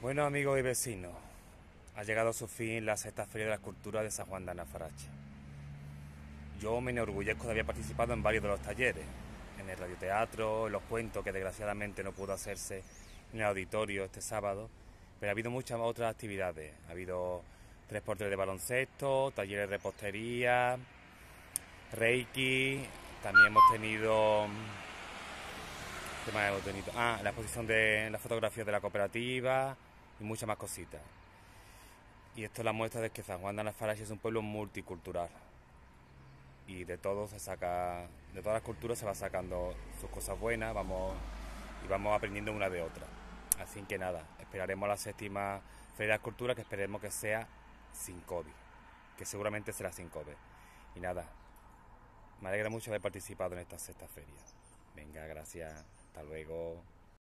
Bueno amigos y vecinos, ha llegado a su fin la sexta Feria de la Escultura de San Juan de Anafarache. Yo me enorgullezco de haber participado en varios de los talleres, en el radioteatro, en los cuentos que desgraciadamente no pudo hacerse en el auditorio este sábado, pero ha habido muchas otras actividades. Ha habido tres portes de baloncesto, talleres de repostería, reiki, también hemos tenido ¿Qué más hemos tenido? Ah, la exposición de la fotografía de la cooperativa y muchas más cositas. Y esto es la muestra de que San Juan de Anafarache es un pueblo multicultural. Y de todo se saca, de todas las culturas se va sacando sus cosas buenas, vamos y vamos aprendiendo una de otra. Así que nada, esperaremos la séptima Feria de Cultura que esperemos que sea sin COVID, que seguramente será sin COVID. Y nada, me alegra mucho haber participado en esta sexta feria. Venga, gracias. Hasta luego.